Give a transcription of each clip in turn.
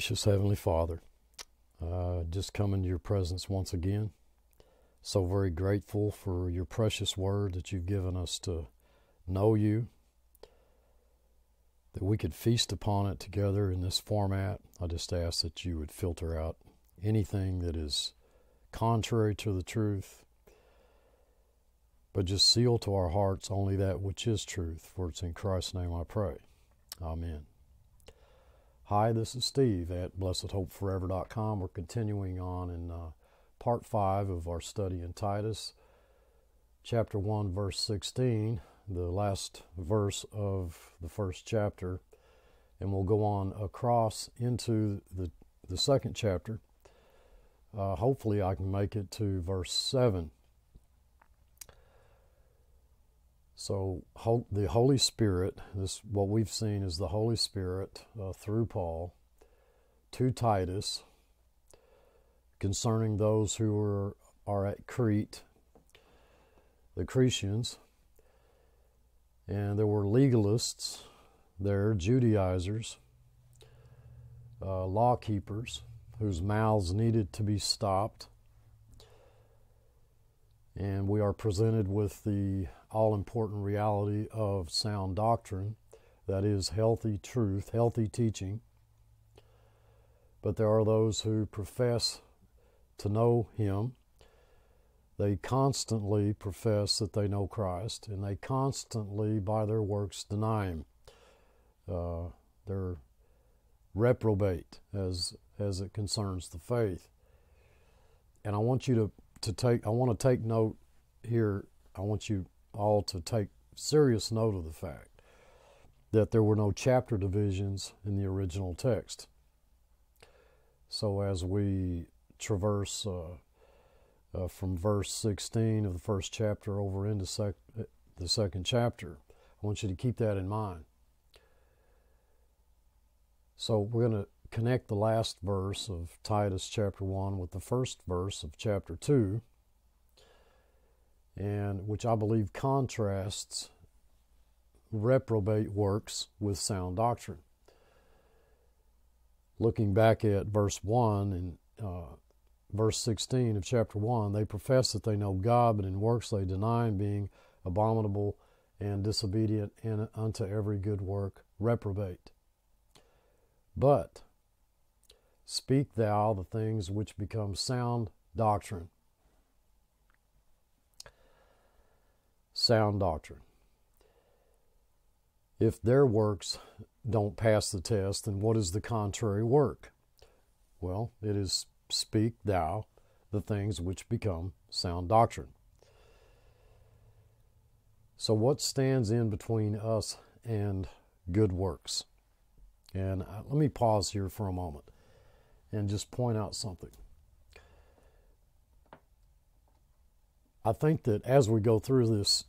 gracious Heavenly Father, uh, just come into your presence once again. So very grateful for your precious word that you've given us to know you, that we could feast upon it together in this format. I just ask that you would filter out anything that is contrary to the truth, but just seal to our hearts only that which is truth. For it's in Christ's name I pray. Amen. Hi, this is Steve at blessedhopeforever.com. We're continuing on in uh, part 5 of our study in Titus, chapter 1, verse 16, the last verse of the first chapter. And we'll go on across into the, the second chapter. Uh, hopefully, I can make it to verse 7. So the Holy Spirit, this what we've seen is the Holy Spirit uh, through Paul to Titus concerning those who are, are at Crete, the Cretians, and there were legalists there, Judaizers, uh, law keepers whose mouths needed to be stopped. And we are presented with the all important reality of sound doctrine, that is, healthy truth, healthy teaching. But there are those who profess to know Him. They constantly profess that they know Christ, and they constantly, by their works, deny Him. Uh, they're reprobate as as it concerns the faith. And I want you to, to take I want to take note here. I want you all to take serious note of the fact that there were no chapter divisions in the original text. So as we traverse uh, uh, from verse 16 of the first chapter over into sec- the second chapter, I want you to keep that in mind. So we're going to connect the last verse of Titus chapter 1 with the first verse of chapter 2 and which I believe contrasts reprobate works with sound doctrine. Looking back at verse 1 and uh, verse 16 of chapter 1, they profess that they know God, but in works they deny Him, being abominable and disobedient and unto every good work reprobate. But speak thou the things which become sound doctrine sound doctrine. If their works don't pass the test, then what is the contrary work? Well, it is speak thou the things which become sound doctrine. So, what stands in between us and good works? And uh, let me pause here for a moment and just point out something. I think that as we go through this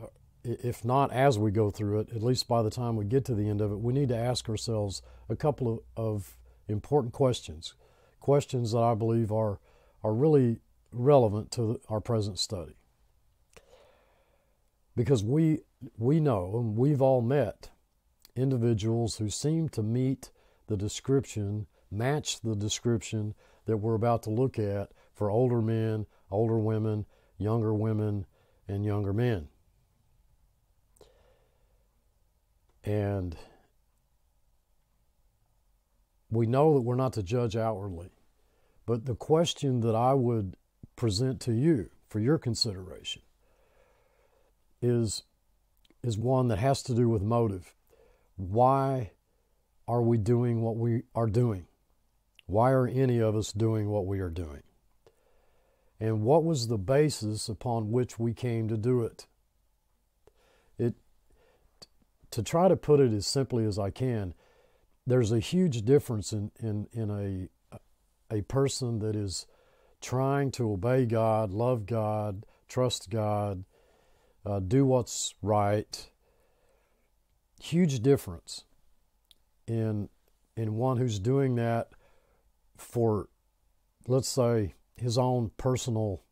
uh, if not as we go through it, at least by the time we get to the end of it, we need to ask ourselves a couple of, of important questions. Questions that I believe are, are really relevant to our present study. Because we, we know, and we've all met individuals who seem to meet the description, match the description that we're about to look at for older men, older women, younger women, and younger men. And we know that we're not to judge outwardly. But the question that I would present to you for your consideration is, is one that has to do with motive. Why are we doing what we are doing? Why are any of us doing what we are doing? And what was the basis upon which we came to do it? It to try to put it as simply as I can, there's a huge difference in, in, in a, a person that is trying to obey God, love God, trust God, uh, do what's right. Huge difference in in one who's doing that for, let's say, his own personal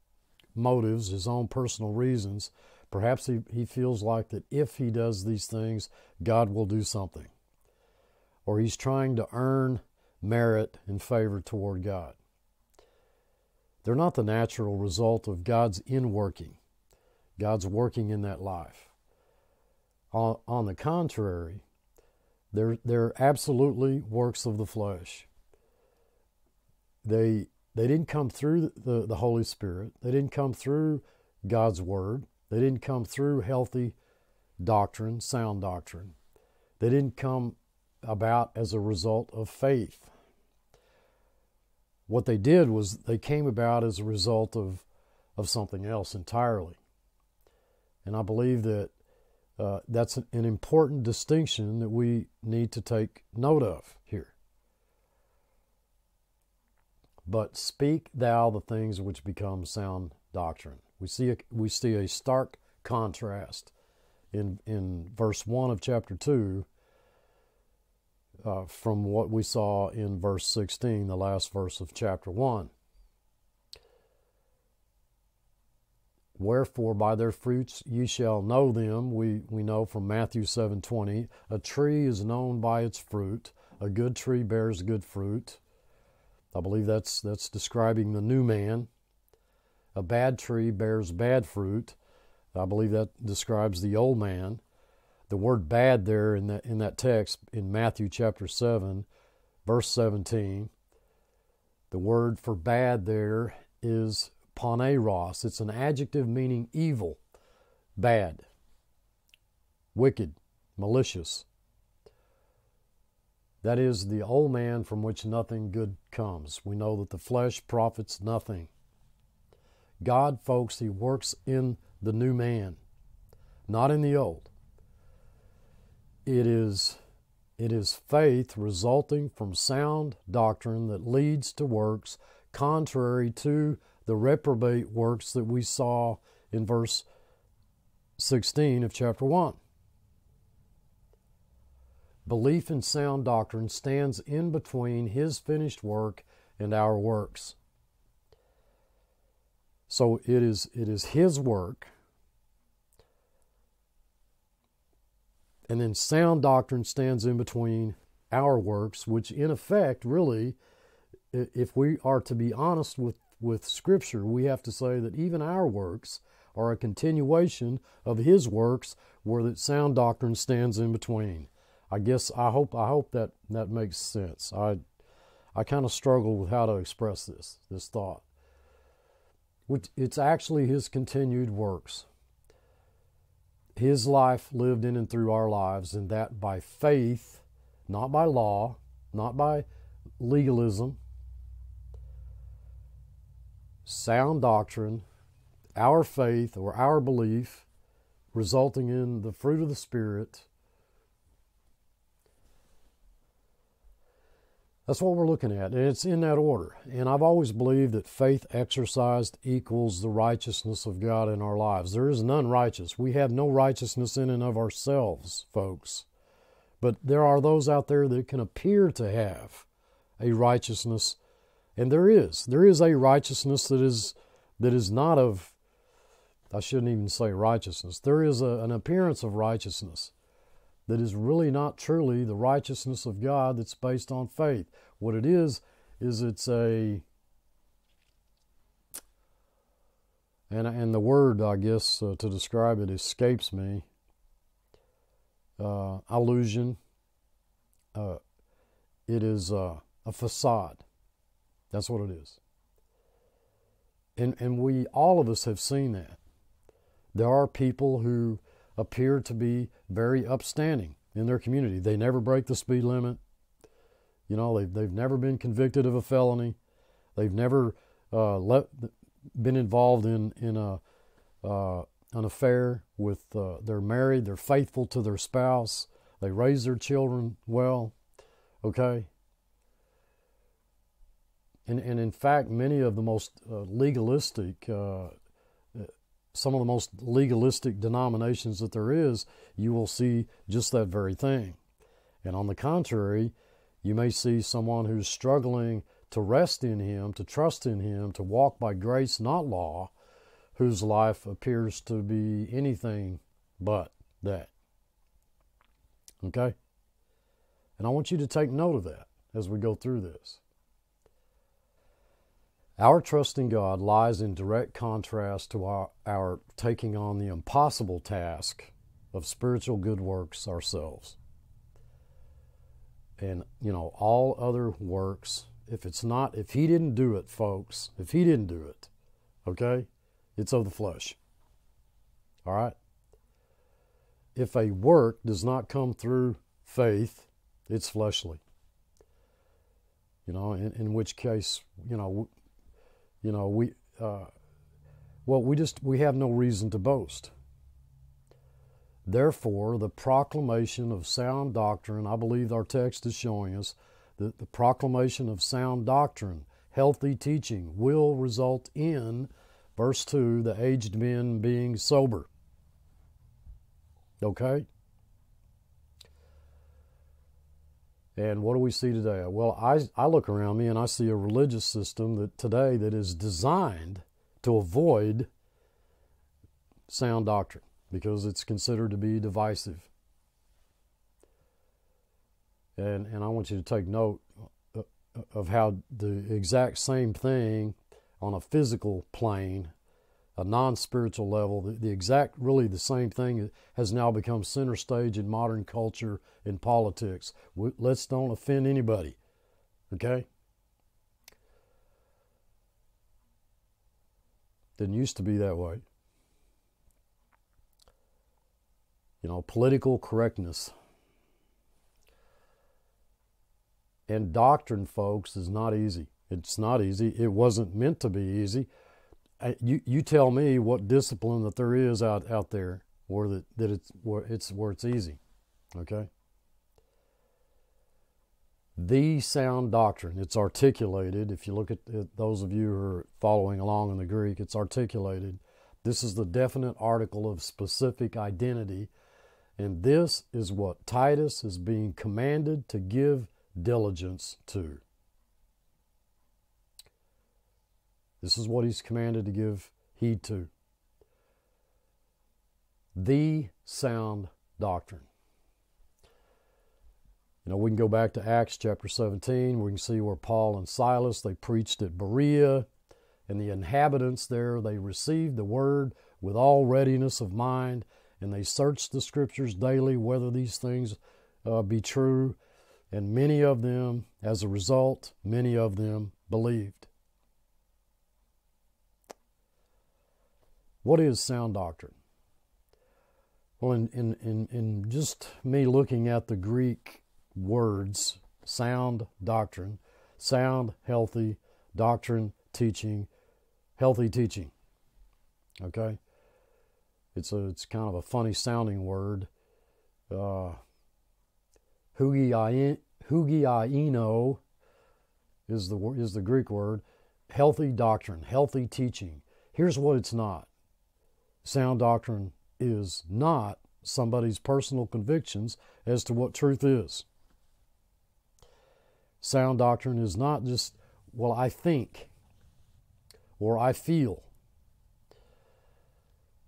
motives, his own personal reasons, Perhaps he, he feels like that if he does these things, God will do something. Or he's trying to earn merit and favor toward God. They're not the natural result of God's inworking, God's working in that life. On, on the contrary, they're, they're absolutely works of the flesh. They, they didn't come through the, the Holy Spirit, they didn't come through God's Word, they didn't come through healthy doctrine, sound doctrine. They didn't come about as a result of faith. What they did was they came about as a result of, of something else entirely. And I believe that uh, that's an important distinction that we need to take note of here. But speak thou the things which become sound doctrine. We see a, we see a stark contrast in in verse one of chapter two uh, from what we saw in verse sixteen, the last verse of chapter one. Wherefore by their fruits ye shall know them. We, we know from Matthew 7:20, a tree is known by its fruit. A good tree bears good fruit. I believe that's that's describing the new man. A bad tree bears bad fruit. I believe that describes the old man. The word bad there in that in that text in Matthew chapter 7, verse 17, the word for bad there is poneros. It's an adjective meaning evil, bad, wicked, malicious. That is the old man from which nothing good comes. We know that the flesh profits nothing. God, folks, He works in the new man, not in the old. It is, it is faith resulting from sound doctrine that leads to works contrary to the reprobate works that we saw in verse 16 of chapter 1. Belief in sound doctrine stands in between his finished work and our works. So it is, it is his work. And then sound doctrine stands in between our works, which in effect, really, if we are to be honest with with Scripture, we have to say that even our works are a continuation of His works, where that sound doctrine stands in between. I guess I hope I hope that that makes sense. I I kind of struggle with how to express this this thought. It's actually His continued works. His life lived in and through our lives, and that by faith, not by law, not by legalism, sound doctrine, our faith or our belief, resulting in the fruit of the Spirit. That's what we're looking at, and it's in that order. And I've always believed that faith exercised equals the righteousness of God in our lives. There is none righteous. We have no righteousness in and of ourselves, folks. But there are those out there that can appear to have a righteousness and there is. There is a righteousness that is that is not of I shouldn't even say righteousness. There is a, an appearance of righteousness that is really not truly the righteousness of God that's based on faith. What it is is it's a and and the word I guess uh, to describe it escapes me. Uh, illusion. Uh, it is uh, a facade. That's what it is. And, and we, all of us, have seen that. There are people who appear to be very upstanding in their community. They never break the speed limit. You know, they've, they've never been convicted of a felony. They've never uh, let, been involved in, in a, uh, an affair with, uh, they're married, they're faithful to their spouse, they raise their children well, okay? And, and in fact, many of the most uh, legalistic, uh, some of the most legalistic denominations that there is, you will see just that very thing. And on the contrary, you may see someone who's struggling to rest in Him, to trust in Him, to walk by grace, not law, whose life appears to be anything but that. Okay? And I want you to take note of that. as we go through this. Our trust in God lies in direct contrast to our, our taking on the impossible task of spiritual good works ourselves. And, you know, all other works, if it's not, if He didn't do it, folks, if He didn't do it, okay, it's of the flesh. All right? If a work does not come through faith, it's fleshly. You know, in, in which case, you know, you know, we, uh, well, we just, we have no reason to boast. Therefore, the proclamation of sound doctrine, I believe our text is showing us that the proclamation of sound doctrine, healthy teaching, will result in, verse 2, the aged men being sober. Okay? And what do we see today? Well, I, I look around me and I see a religious system that today that is designed to avoid sound doctrine because it's considered to be divisive. And, and I want you to take note uh, uh, of how the exact same thing on a physical plane a non spiritual level, the, the, exact, really the same thing has now become center stage in modern culture and politics. We, let's don't offend anybody, okay? Didn't used to be that way. You know, political correctness. And doctrine, folks, is not easy. It's not easy. It wasn't meant to be easy you you tell me what discipline that there is out out there where that, that it's where it's where it's easy okay? The sound doctrine it's articulated. If you look at it, those of you who are following along in the greek it's articulated. This is the definite article of specific identity and this is what titus is being commanded to give diligence to This is what he's commanded to give heed to. The sound doctrine. You know, we can go back to Acts chapter 17. We can see where Paul and Silas, they preached at Berea, and the inhabitants there, they received the word with all readiness of mind, and they searched the scriptures daily whether these things uh, be true. And many of them, as a result, many of them believed. What is sound doctrine? Well, in, in, in, in just me looking at the Greek words, sound doctrine, sound, healthy, doctrine, teaching, healthy teaching. Okay? It's a it's kind of a funny sounding word. Uh, hugiaino is the is the Greek word. Healthy doctrine, healthy teaching. Here's what it's not. Sound doctrine is not somebody's personal convictions as to what truth is. Sound doctrine is not just, well, I think or I feel.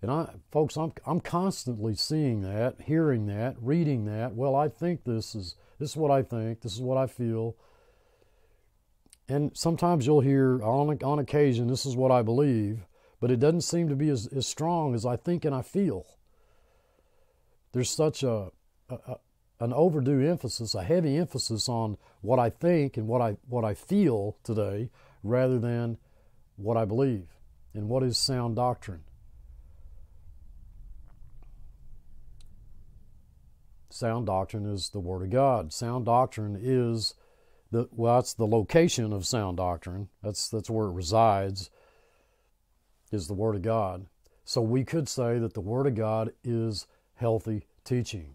And I, folks, I'm, I'm constantly seeing that, hearing that, reading that. Well, I think this is this is what I think. This is what I feel. And sometimes you'll hear on on occasion, this is what I believe but it doesn't seem to be as, as strong as I think and I feel. There's such a, a, an overdue emphasis, a heavy emphasis on what I think and what I what I feel today, rather than what I believe and what is sound doctrine. Sound doctrine is the Word of God. Sound doctrine is the well, that's the location of sound doctrine. That's that's where it resides is the Word of God. So we could say that the Word of God is healthy teaching.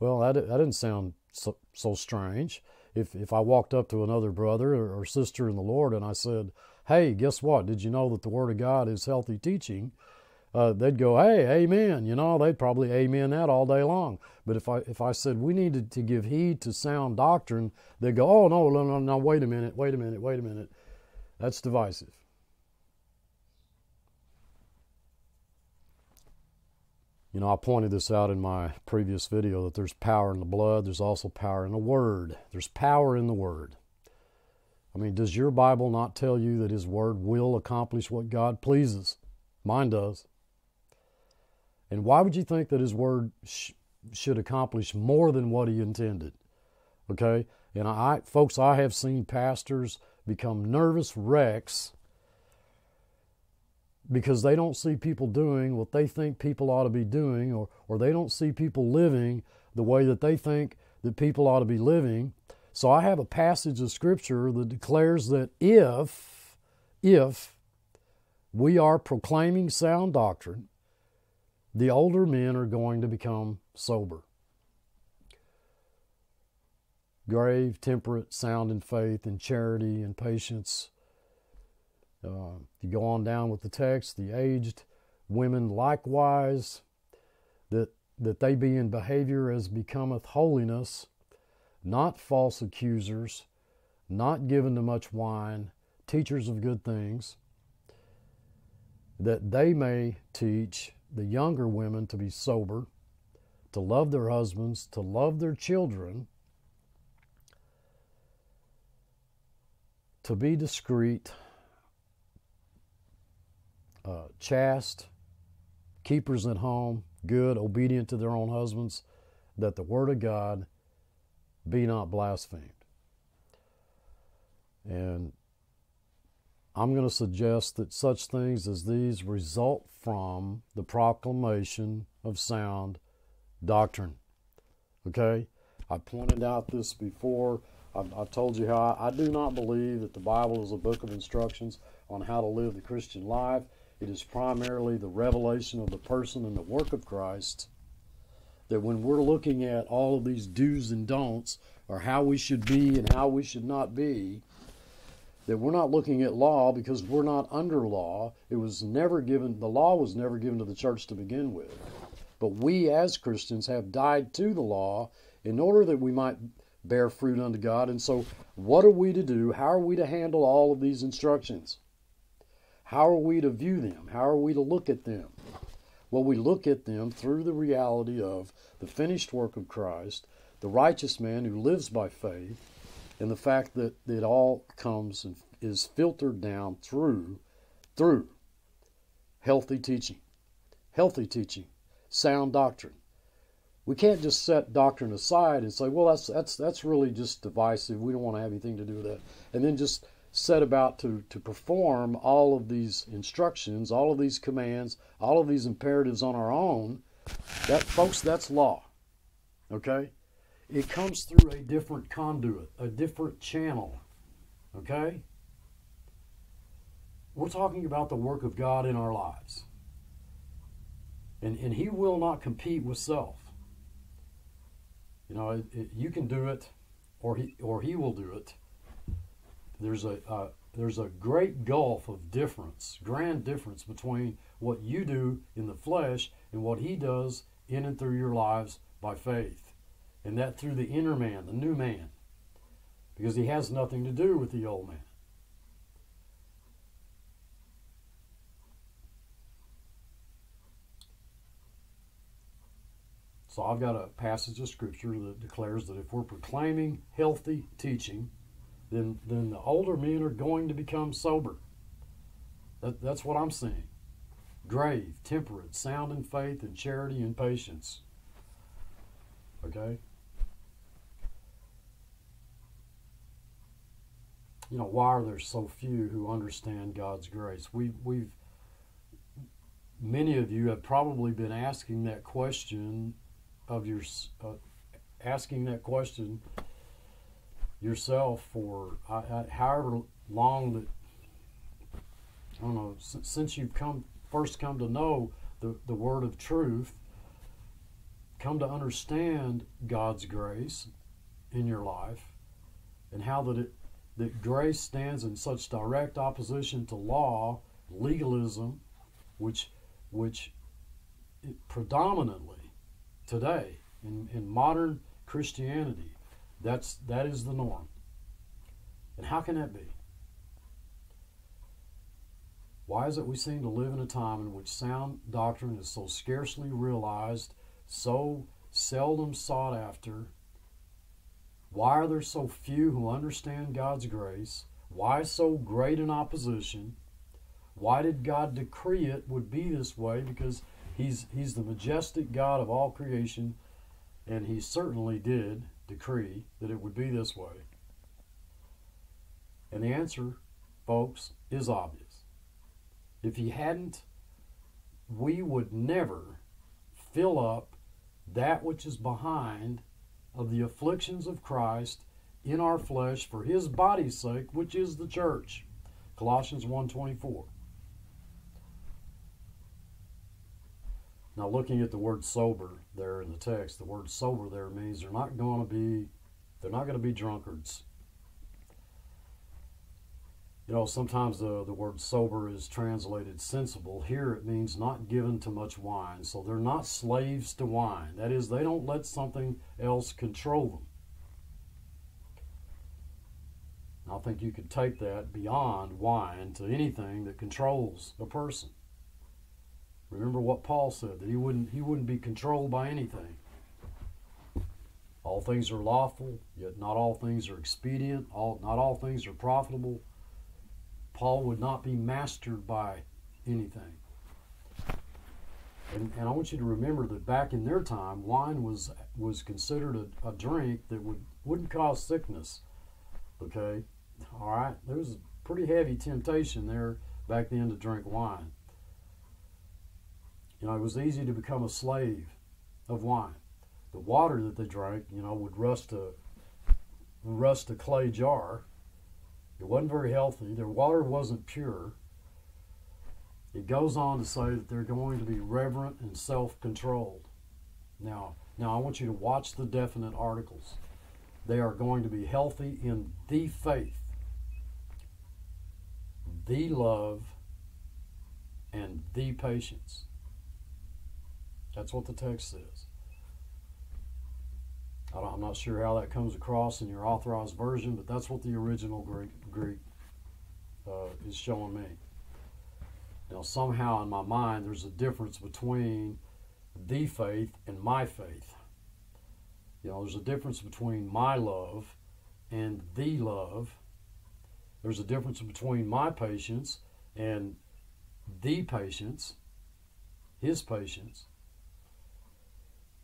Well, that, that didn't sound so, so strange. If, if I walked up to another brother or, sister in the Lord and I said, Hey, guess what? Did you know that the Word of God is healthy teaching? Uh, they'd go, "Hey, amen." You know, they'd probably amen that all day long. But if I if I said we needed to give heed to sound doctrine, they'd go, "Oh no, no, no, no! Wait a minute, wait a minute, wait a minute." That's divisive. You know, I pointed this out in my previous video that there's power in the blood, there's also power in the word. There's power in the word. I mean, does your Bible not tell you that His Word will accomplish what God pleases? Mine does. And why would you think that His Word sh- should accomplish more than what He intended? Okay? And I, folks, I have seen pastors become nervous wrecks because they don't see people doing what they think people ought to be doing, or, or they don't see people living the way that they think that people ought to be living. So I have a passage of scripture that declares that if, if we are proclaiming sound doctrine, the older men are going to become sober. Grave, temperate, sound in faith, and charity, and patience. Uh, you go on down with the text, the aged women likewise, that, that they be in behavior as becometh holiness, not false accusers, not given to much wine, teachers of good things, that they may teach the younger women to be sober, to love their husbands, to love their children, to be discreet, uh, chaste, keepers at home, good, obedient to their own husbands, that the word of God be not blasphemed. And I'm going to suggest that such things as these result from the proclamation of sound doctrine. Okay? I pointed out this before. I've, I've told you how I, I do not believe that the Bible is a book of instructions on how to live the Christian life. It is primarily the revelation of the person and the work of Christ that when we're looking at all of these do's and don'ts, or how we should be and how we should not be, that we're not looking at law because we're not under law. It was never given, the law was never given to the church to begin with. But we as Christians have died to the law in order that we might bear fruit unto God. And so, what are we to do? How are we to handle all of these instructions? How are we to view them? How are we to look at them? Well, we look at them through the reality of the finished work of Christ, the righteous man who lives by faith, and the fact that it all comes and is filtered down through through healthy teaching. Healthy teaching, sound doctrine. We can't just set doctrine aside and say, well, that's that's that's really just divisive. We don't want to have anything to do with that. And then just set about to, to perform all of these instructions, all of these commands, all of these imperatives on our own, that folks, that's law. Okay? It comes through a different conduit, a different channel. Okay? We're talking about the work of God in our lives. And, and He will not compete with self. You know, it, it, you can do it, or he, or he will do it there's a uh, there's a great gulf of difference, grand difference between what you do in the flesh and what He does in and through your lives by faith, and that through the inner man, the new man, because He has nothing to do with the old man. So I've got a passage of scripture that declares that if we're proclaiming healthy teaching, then then the older men are going to become sober. That, that's what I'm seeing. Grave, temperate, sound in faith and charity and patience. Okay? You know, why are there so few who understand God's grace? We, we've, many of you have probably been asking that question of your, uh, asking that question yourself for however long that I don't know since you've come first come to know the, the word of truth, come to understand God's grace in your life, and how that it that grace stands in such direct opposition to law, legalism, which which predominantly today in, in modern Christianity that's that is the norm. And how can that be? Why is it we seem to live in a time in which sound doctrine is so scarcely realized, so seldom sought after? Why are there so few who understand God's grace? Why so great an opposition? Why did God decree it would be this way? Because he's he's the majestic God of all creation, and he certainly did decree that it would be this way. And the answer, folks, is obvious. If he hadn't, we would never fill up that which is behind of the afflictions of Christ in our flesh for his body's sake, which is the church. Colossians 1:24. Now looking at the word sober there in the text, the word sober there means they're not going to be they're not going to be drunkards. You know, sometimes the, the word sober is translated sensible. Here it means not given to much wine. So they're not slaves to wine. That is, they don't let something else control them. I think you could take that beyond wine to anything that controls a person. Remember what Paul said that he wouldn't he wouldn't be controlled by anything. All things are lawful, yet not all things are expedient. All not all things are profitable. Paul would not be mastered by anything. And, and I want you to remember that back in their time, wine was was considered a, a drink that would wouldn't cause sickness. Okay, all right, there was a pretty heavy temptation there back then to drink wine. You know, it was easy to become a slave of wine. The water that they drank, you know, would rust a rust a clay jar. It wasn't very healthy. Their water wasn't pure. It goes on to say that they're going to be reverent and self-controlled. Now, now I want you to watch the definite articles. They are going to be healthy in the faith, the love, and the patience. That's what the text says. I'm not sure how that comes across in your authorized version, but that's what the original Greek, Greek uh, is showing me. Now, somehow in my mind, there's a difference between the faith and my faith. You know, there's a difference between my love and the love. There's a difference between my patience and the patience, his patience.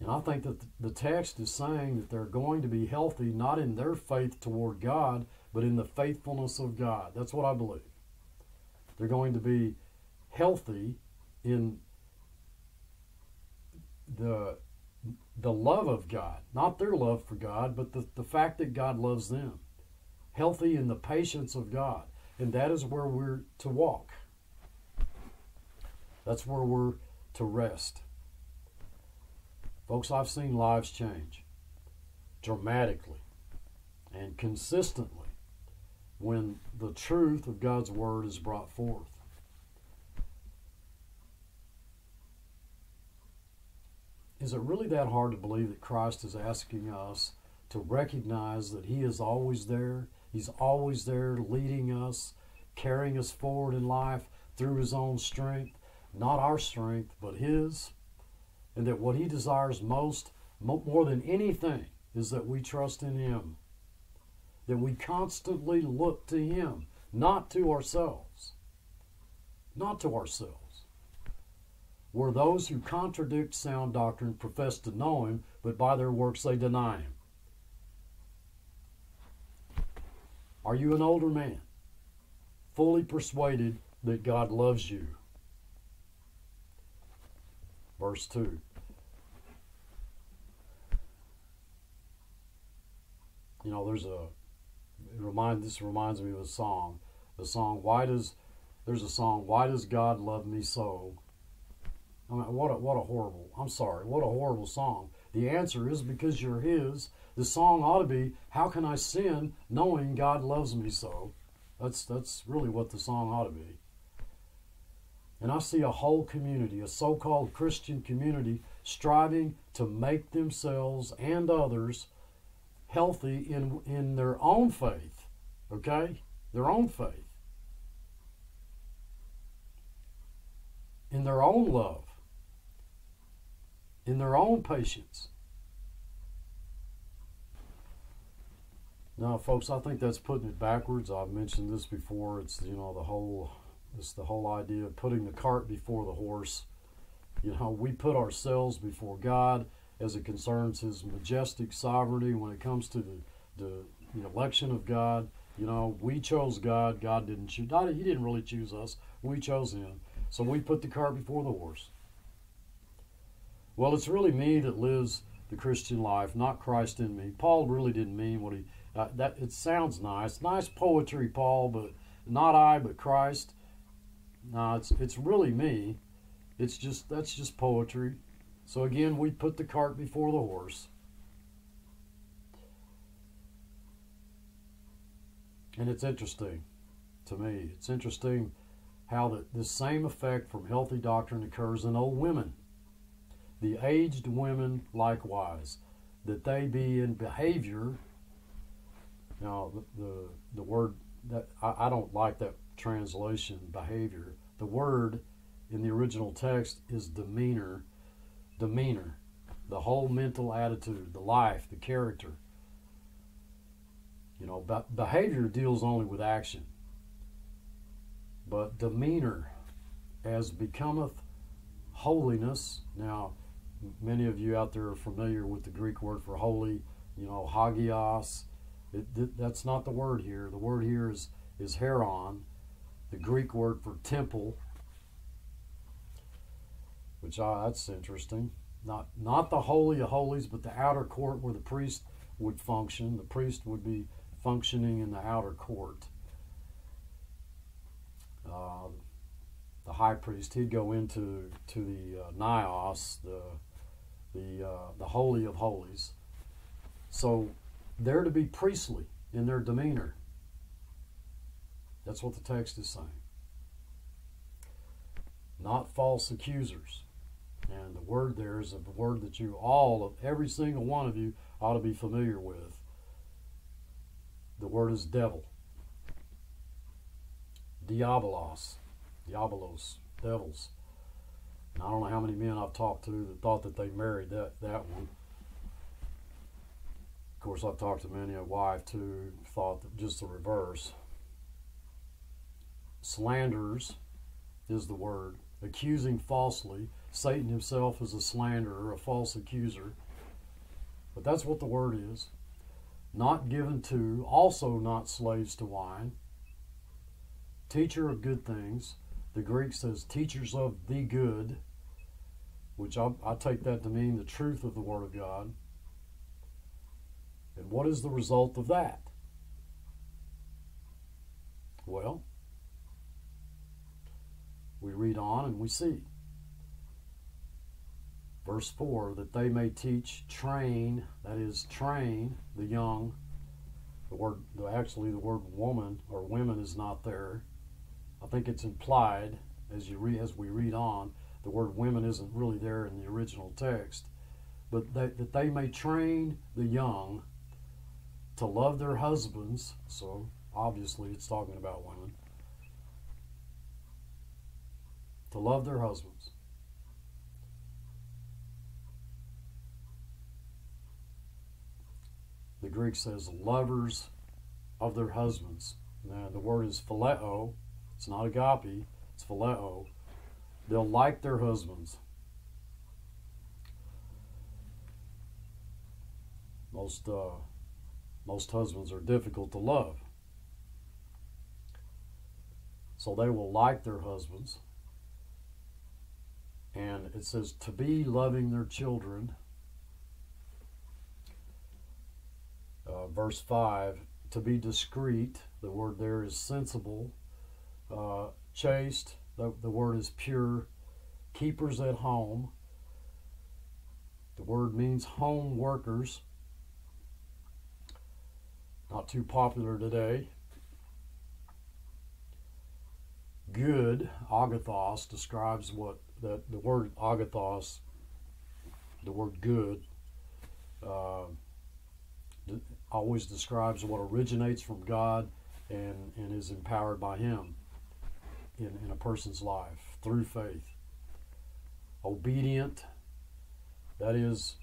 And I think that the text is saying that they're going to be healthy not in their faith toward God, but in the faithfulness of God. That's what I believe. They're going to be healthy in the the love of God, not their love for God, but the, the fact that God loves them. Healthy in the patience of God. And that is where we're to walk. That's where we're to rest. Folks, I've seen lives change dramatically and consistently when the truth of God's Word is brought forth. Is it really that hard to believe that Christ is asking us to recognize that He is always there? He's always there leading us, carrying us forward in life through His own strength, not our strength, but His and that what He desires most, more than anything, is that we trust in Him. That we constantly look to Him, not to ourselves. Not to ourselves. Where those who contradict sound doctrine profess to know Him, but by their works they deny Him. Are you an older man, fully persuaded that God loves you? Verse 2 you know, there's a remind this reminds me of a song. The song Why does there's a song Why does God love me so? I mean, what a, what a horrible. I'm sorry. What a horrible song. The answer is because you're his. The song ought to be How can I sin knowing God loves me so? That's that's really what the song ought to be. And I see a whole community, a so-called Christian community striving to make themselves and others healthy in, in their own faith, okay? Their own faith. In their own love. In their own patience. Now, folks, I think that's putting it backwards. I've mentioned this before. It's you know the whole it's the whole idea of putting the cart before the horse. You know, we put ourselves before God as it concerns His majestic sovereignty when it comes to the the, the election of God. You know, we chose God. God didn't choose. God, he didn't really choose us. We chose Him. So we put the cart before the horse. Well, it's really me that lives the Christian life, not Christ in me. Paul really didn't mean what he. Uh, that it sounds nice, nice poetry, Paul, but not I, but Christ. No, it's it's really me. It's just that's just poetry. So again, we put the cart before the horse. And it's interesting to me. It's interesting how that this same effect from healthy doctrine occurs in old women. The aged women likewise, that they be in behavior. Now the the, the word that I, I don't like that translation behavior. The word in the original text is demeanor. Demeanor, the whole mental attitude, the life, the character. You know, be- behavior deals only with action, but demeanor, as becometh holiness. Now, many of you out there are familiar with the Greek word for holy. You know, hagios. It, that's not the word here. The word here is is hieron, the Greek word for temple, which ah, that's interesting. Not not the holy of holies, but the outer court where the priest would function. The priest would be functioning in the outer court. Uh, the high priest, he'd go into to the uh, naos, the the uh, the holy of holies. So they're to be priestly in their demeanor. That's what the text is saying. Not false accusers. And the word there is a word that you all of every single one of you ought to be familiar with. The word is devil. Diabolos. Diabolos. Devils. And I don't know how many men I've talked to that thought that they married that, that one. Of course, I've talked to many a wife too, thought that just the reverse. Slanders is the word. Accusing falsely. Satan himself is a slanderer, a false accuser. But that's what the word is. Not given to, also not slaves to wine. Teacher of good things. The Greek says teachers of the good, which I, I take that to mean the truth of the Word of God. And what is the result of that? Well, we read on and we see. Verse 4 that they may teach, train, that is, train the young. The word, actually, the word woman or women is not there. I think it's implied as you read, as we read on. The word women isn't really there in the original text, but that they may train the young to love their husbands. So obviously, it's talking about women to love their husbands. The Greek says lovers of their husbands. Now, the word is phileo. It's not agape, it's phileo. They'll like their husbands. Most, uh, most husbands are difficult to love. So they will like their husbands. And it says to be loving their children. Uh, verse 5 to be discreet. The word there is sensible. Uh, chaste. The, the word is pure. Keepers at home. The word means home workers. Not too popular today. Good, agathos, describes what that the word agathos, the word good, uh, always describes what originates from God and, and is empowered by Him in, in a person's life through faith. Obedient, that is,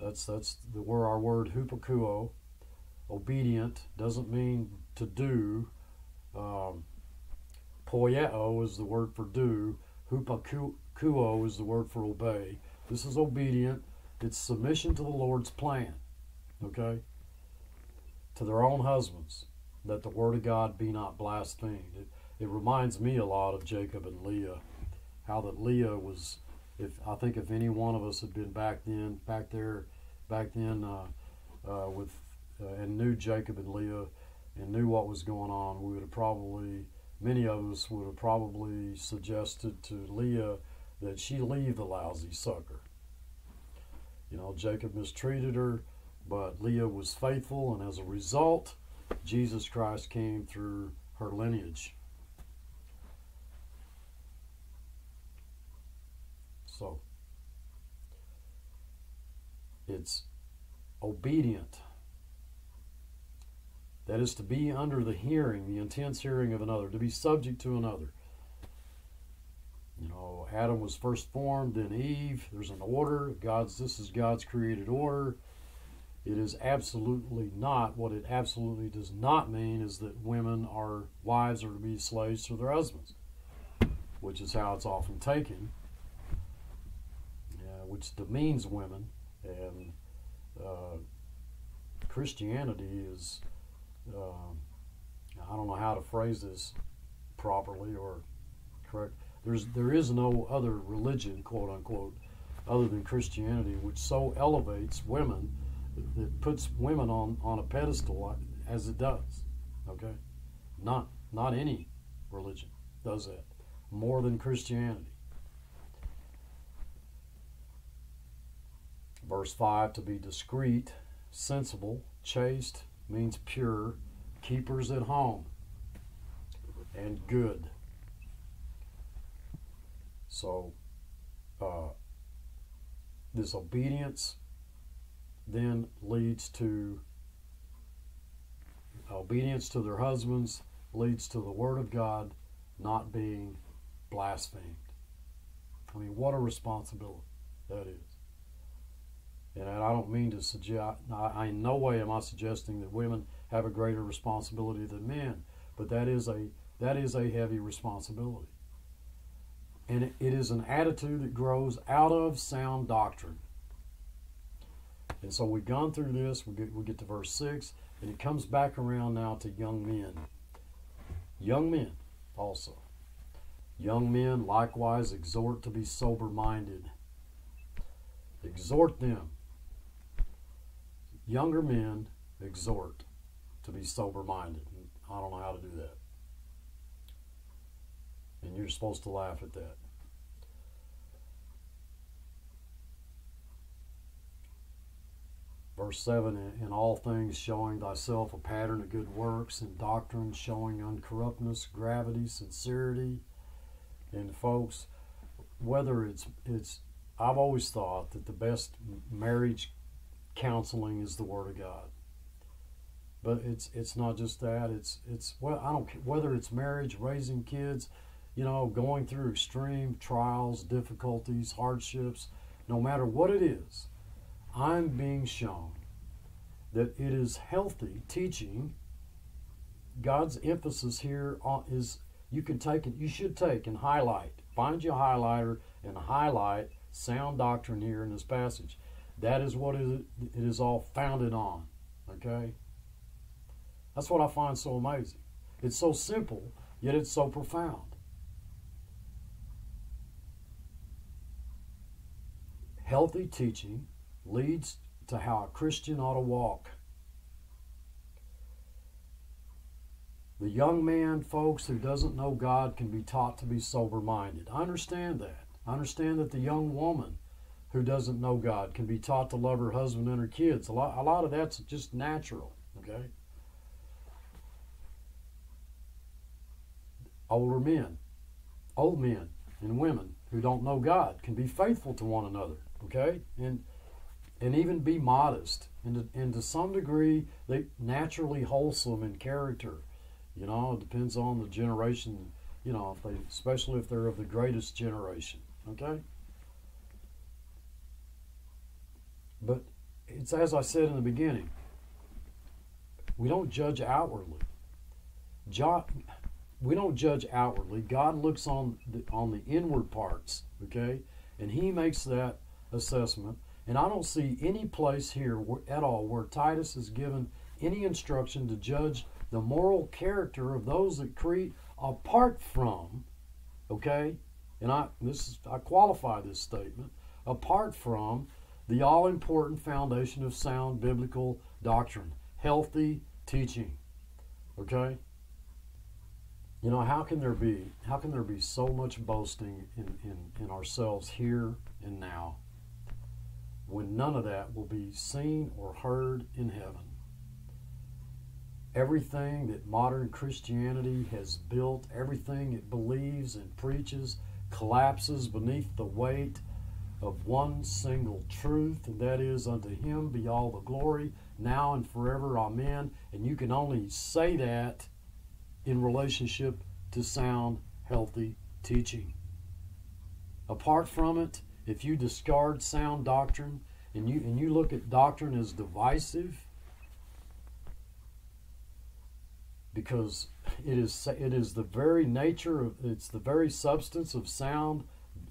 that's that's the word our word hupakuo. obedient doesn't mean to do. Um, is the word for do. Hupakuo is the word for obey. This is obedient. It's submission to the Lord's plan. Okay? To their own husbands, that the word of God be not blasphemed. It, it reminds me a lot of Jacob and Leah. How that Leah was, if I think if any one of us had been back then, back there, back then, uh, uh, with uh, and knew Jacob and Leah and knew what was going on, we would have probably, many of us would have probably suggested to Leah that she leave the lousy sucker. You know, Jacob mistreated her, but Leah was faithful, and as a result, Jesus Christ came through her lineage. So, it's obedient that is to be under the hearing, the intense hearing of another, to be subject to another. You know, Adam was first formed, then Eve. There's an order. God's this is God's created order. It is absolutely not what it absolutely does not mean is that women are wives are to be slaves to their husbands, which is how it's often taken, uh, which demeans women. And uh, Christianity is um, I don't know how to phrase this properly or correct. There's there is no other religion, quote unquote, other than Christianity, which so elevates women that puts women on, on a pedestal as it does. Okay, not not any religion does that more than Christianity. Verse 5 to be discreet, sensible, chaste, means pure, keepers at home, and good. So, uh, this obedience then leads to obedience to their husbands leads to the word of God not being blasphemed. I mean, what a responsibility that is. And I don't mean to suggest, I, in no way am I suggesting that women have a greater responsibility than men, but that is a that is a heavy responsibility. And it, is an attitude that grows out of sound doctrine. And so we've gone through this, we get, we get to verse 6, and it comes back around now to young men. Young men also. Young men likewise exhort to be sober minded. Exhort them younger men exhort to be sober minded. I don't know how to do that. And you're supposed to laugh at that. Verse 7 In all things showing thyself a pattern of good works, and doctrine showing uncorruptness, gravity, sincerity. And folks, whether it's, it's, I've always thought that the best marriage counseling is the Word of God. But it's it's not just that. It's it's well I don't whether it's marriage, raising kids, you know, going through extreme trials, difficulties, hardships, no matter what it is, I'm being shown that it is healthy teaching. God's emphasis here is you can take it, you should take and highlight. Find your highlighter and highlight sound doctrine here in this passage. That is what it is all founded on. Okay? That's what I find so amazing. It's so simple, yet it's so profound. Healthy teaching leads to how a Christian ought to walk. The young man, folks, who doesn't know God can be taught to be sober minded. I understand that. I understand that the young woman who doesn't know God can be taught to love her husband and her kids. A lot, a lot of that's just natural, okay? Older men, old men, and women who don't know God can be faithful to one another, okay? And and even be modest and to, and to some degree they naturally wholesome in character. You know, it depends on the generation, you know, if they especially if they're of the greatest generation, okay? But it's as I said in the beginning we don't judge outwardly. Jo- we don't judge outwardly. God looks on the, on the inward parts, okay? And he makes that assessment. And I don't see any place here at all where Titus is given any instruction to judge the moral character of those that create apart from, okay? And I this is, I qualify this statement apart from the all important foundation of sound biblical doctrine, healthy teaching. Okay? You know, how can there be how can there be so much boasting in, in, in ourselves here and now when none of that will be seen or heard in heaven? Everything that modern Christianity has built, everything it believes and preaches, collapses beneath the weight of one single truth, and that is, unto him be all the glory, now and forever. Amen. And you can only say that in relationship to sound, healthy teaching. Apart from it, if you discard sound doctrine and you and you look at doctrine as divisive, because it is it is the very nature of it's the very substance of sound,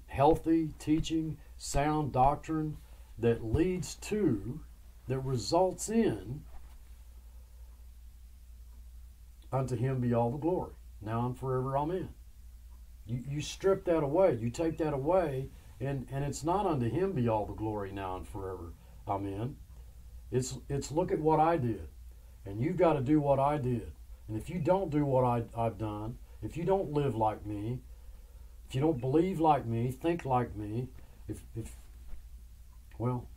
healthy teaching, sound doctrine that leads to, that results in Unto him be all the glory, now and forever. Amen. You, you strip that away, you take that away, and, and it's not unto him be all the glory now and forever. Amen. It's, it's look at what I did, and you've got to do what I did. And if you don't do what I, I've done, if you don't live like me, if you don't believe like me, think like me, if, if well,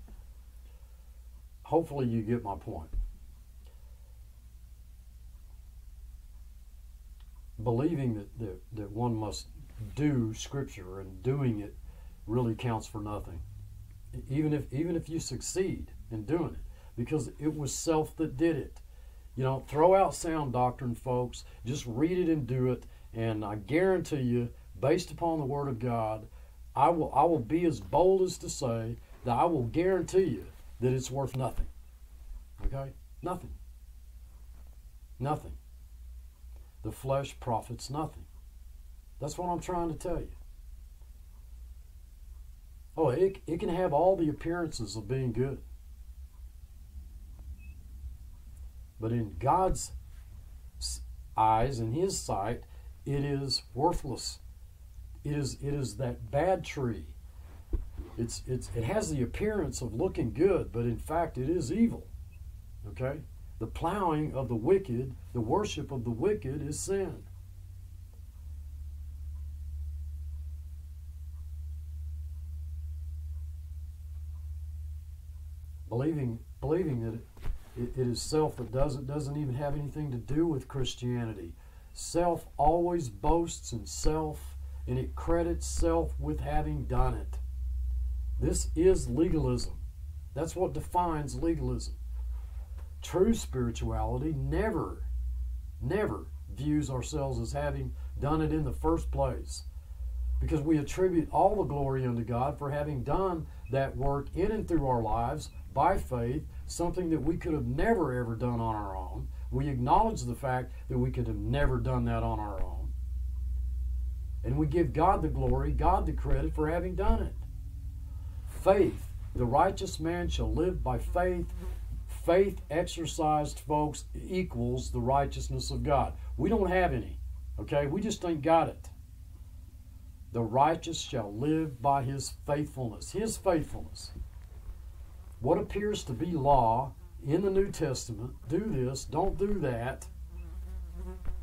hopefully you get my point. believing that, that, that one must do scripture and doing it really counts for nothing. Even if even if you succeed in doing it because it was self that did it. You know throw out sound doctrine folks. Just read it and do it. And i guarantee you based upon the word of god i will i will be as bold as to say that i will guarantee you that it's worth nothing. Okay? Nothing. Nothing. The flesh profits nothing. That's what I'm trying to tell you. Oh, it, it can have all the appearances of being good. But in God's eyes, in His sight, it is worthless. It is, it is that bad tree. It's, it's, it has the appearance of looking good, but in fact, it is evil. Okay? The plowing of the wicked, the worship of the wicked is sin. Believing, believing that it, it is self that does it doesn't even have anything to do with Christianity. Self always boasts in self and it credits self with having done it. This is legalism. That's what defines legalism. True spirituality never, never views ourselves as having done it in the first place because we attribute all the glory unto God for having done that work in and through our lives by faith, something that we could have never ever done on our own. We acknowledge the fact that we could have never done that on our own. And we give God the glory, God the credit for having done it. Faith, the righteous man shall live by faith, faith exercised, folks, equals the righteousness of God. We don't have any, okay? We just ain't got it. The righteous shall live by his faithfulness. His faithfulness. What appears to be law in the New Testament, do this, don't do that,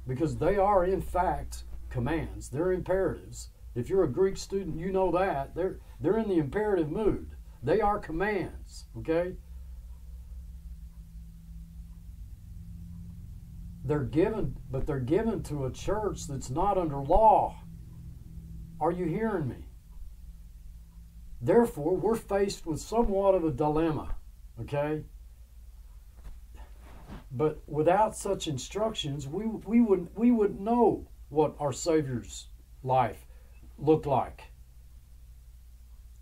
because they are, in fact, commands. They're imperatives. If you're a Greek student, you know that. They're, they're in the imperative mood. They are commands, okay? they're given, but they're given to a church that's not under law. Are you hearing me? Therefore, we're faced with somewhat of a dilemma, okay? But without such instructions, we, we, wouldn't, we wouldn't know what our Savior's life looked like.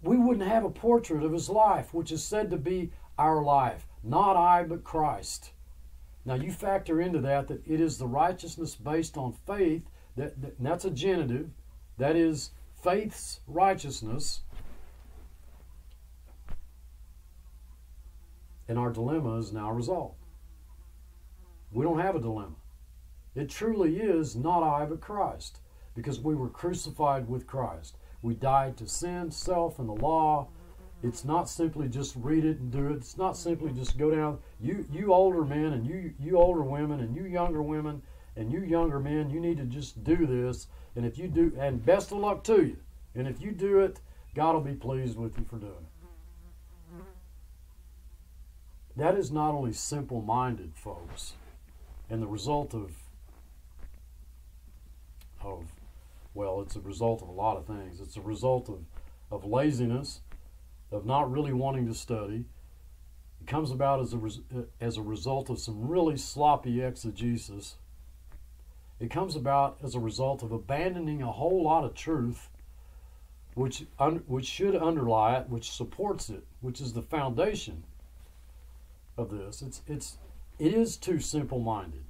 We wouldn't have a portrait of his life, which is said to be our life. Not I, but Christ. Now you factor into that that it is the righteousness based on faith that, that that's a genitive. That is faith's righteousness. And our dilemma is now resolved. We don't have a dilemma. It truly is not I, but Christ, because we were crucified with Christ. We died to sin, self, and the law. It's not simply just read it and do it. It's not simply just go down. You, you older men and you, you older women and you younger women and you younger men, you need to just do this. And if you do, and best of luck to you. And if you do it, God will be pleased with you for doing it. That is not only simple minded, folks, and the result of of well, it's a result of a lot of things. It's a result of, of laziness, of not really wanting to study. It comes about as a, as a result of some really sloppy exegesis. It comes about as a result of abandoning a whole lot of truth, which, un- which should underlie it, which supports it, which is the foundation of this. It's, it's, it is too simple minded.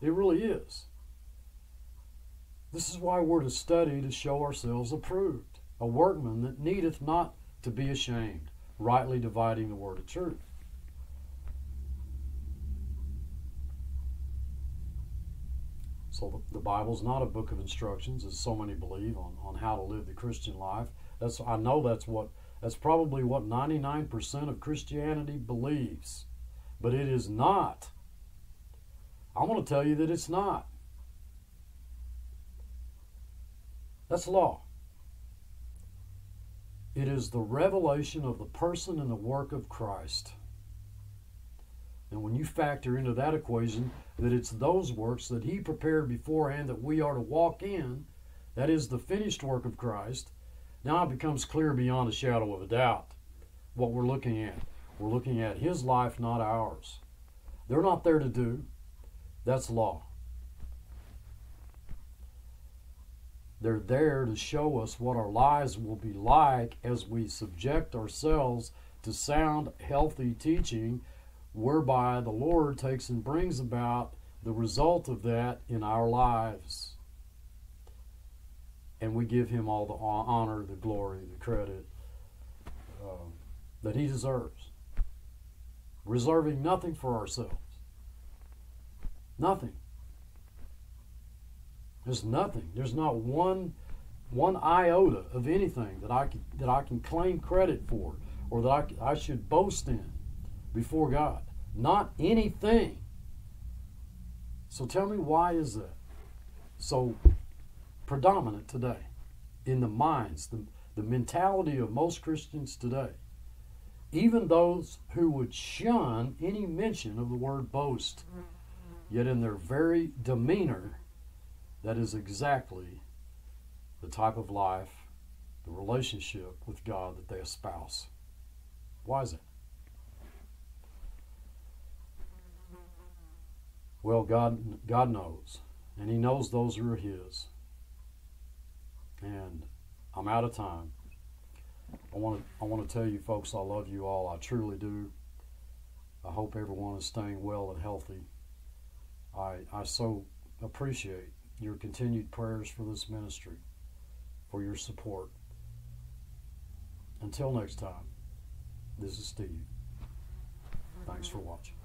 It really is. This is why we're to study to show ourselves approved, a workman that needeth not to be ashamed, rightly dividing the word of truth. So the, the Bible's not a book of instructions, as so many believe, on, on how to live the Christian life. That's I know that's what that's probably what 99% of Christianity believes. But it is not. I want to tell you that it's not. That's law. It is the revelation of the person and the work of Christ. And when you factor into that equation that it's those works that He prepared beforehand that we are to walk in, that is the finished work of Christ, now it becomes clear beyond a shadow of a doubt what we're looking at. We're looking at His life, not ours. They're not there to do, that's law. They're there to show us what our lives will be like as we subject ourselves to sound, healthy teaching, whereby the Lord takes and brings about the result of that in our lives. And we give Him all the honor, the glory, the credit uh, that He deserves, reserving nothing for ourselves. Nothing. There's nothing. There's not one one iota of anything that I can that I can claim credit for or that I, I should boast in before God. Not anything. So tell me why is that so predominant today in the minds, the, the mentality of most Christians today? Even those who would shun any mention of the word boast, yet in their very demeanor that is exactly the type of life, the relationship with God that they espouse. Why is it? Well, God, God knows, and He knows those who are His. And I'm out of time. I want to I want to tell you folks I love you all. I truly do. I hope everyone is staying well and healthy. I I so appreciate your continued prayers for this ministry, for your support. Until next time, this is Steve. Thanks for watching.